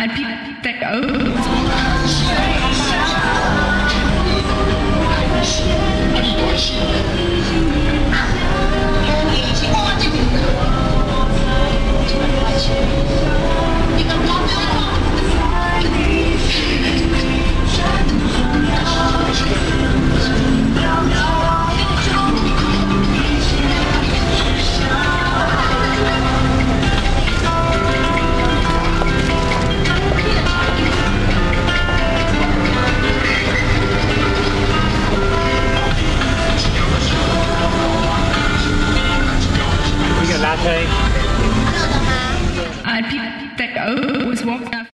my people that oh. Okay. I picked that up was walking